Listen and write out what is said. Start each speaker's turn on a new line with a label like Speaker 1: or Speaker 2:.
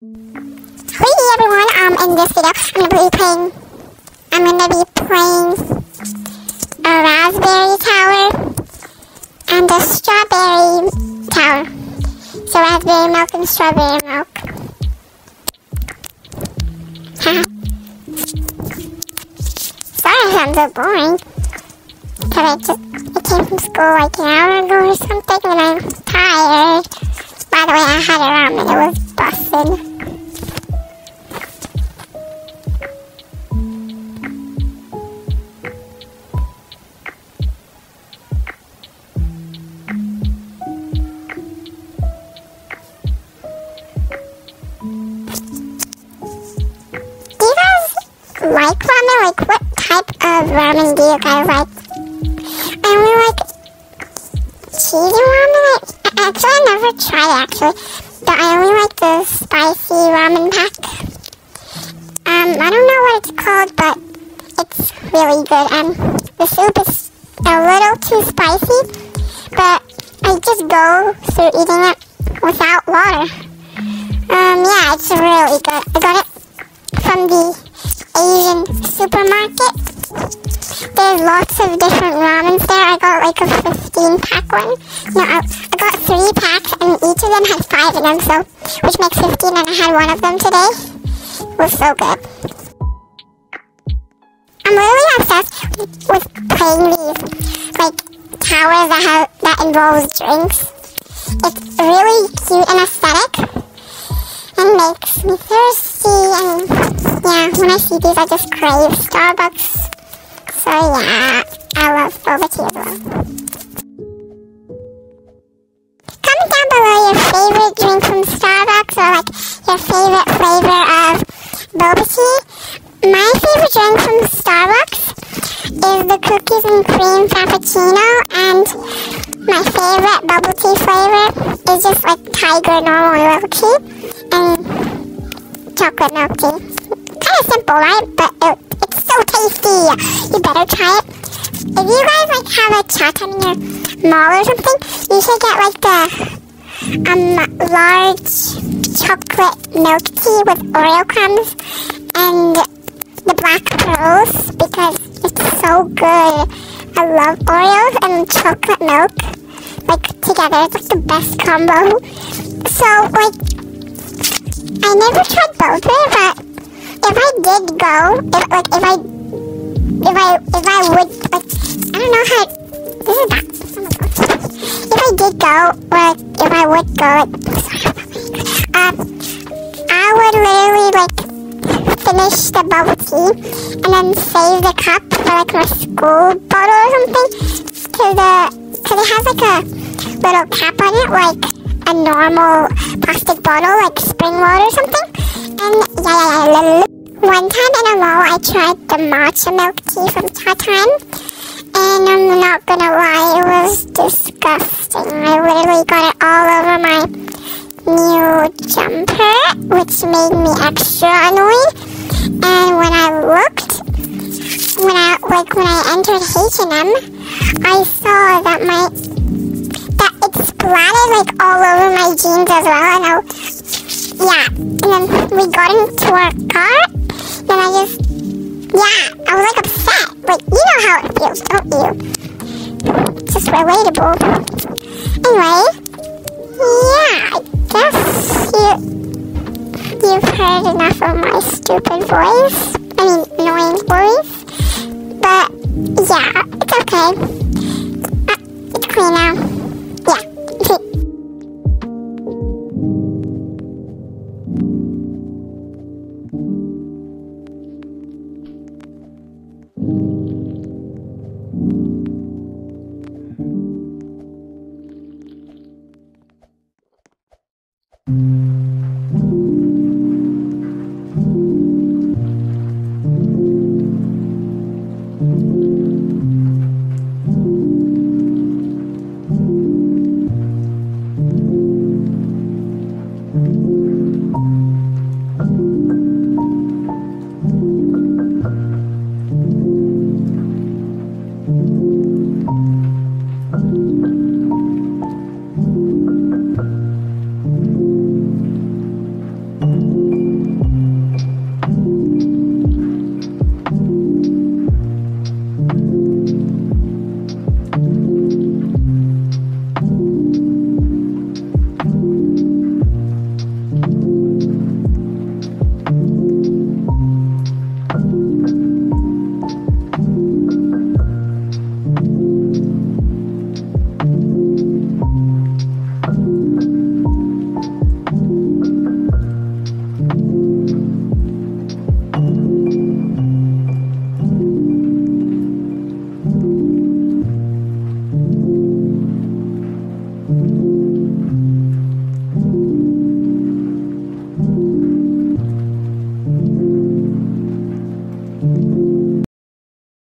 Speaker 1: Hey everyone, um, in this video, I'm gonna be playing, I'm gonna be playing a raspberry tower and a strawberry tower. So raspberry milk and strawberry milk. Sorry, I'm so boring. Cause I just, I came from school like an hour ago or something and I'm tired. By the way, I had a ramen, it was busted. Like ramen? Like, what type of ramen do you guys like? I only like cheesy ramen. I, actually, I never tried actually, but I only like the spicy ramen pack. Um, I don't know what it's called, but it's really good. And the soup is a little too spicy, but I just go through eating it without water. Um, yeah, it's really good. I got it from the supermarket. There's lots of different ramens there. I got like a 15 pack one. No, I, got three packs and each of them had five in them, so which makes 15 and I had one of them today. It was so good. I'm really obsessed with playing these like towers that have that involves drinks. It's really cute and aesthetic and makes me thirsty and yeah, when I see these I just crave Starbucks. So yeah, I love boba tea as well. Comment down below your favorite drink from Starbucks or like your favorite flavor of boba tea. My favorite drink from Starbucks is the cookies and cream frappuccino and my favorite bubble tea flavor is just like tiger normal milk tea and chocolate milk tea. Kind of simple, right? But it, it's so tasty. You better try it. If you guys like have a Chatime your mall or something, you should get like the um large chocolate milk tea with Oreo crumbs and the black pearls because it's so good. I love Oreos and chocolate milk like together. It's like the best combo. So like I never tried both of if Go, if like if I if I if I would like I don't know how this is. If I did go or if I would go like um I would literally like finish the bubble tea and then save the cup for like my school bottle or something to the because it has like a little cap on it like a normal plastic bottle like spring water or something and yeah yeah yeah one time in a row I tried the matcha milk tea from Tatan and I'm not gonna lie it was disgusting. I literally got it all over my new jumper which made me extra annoyed. And when I looked when I like when I entered H&M I saw that my that it splattered like all over my jeans as well and I yeah and then we got into our car yeah I was like upset but you know how it feels don't you it's just relatable anyway yeah I guess you You've heard enough of my stupid voice. I mean, annoying voice. But, yeah, it's okay. Uh, it's clean now. Mm-hmm.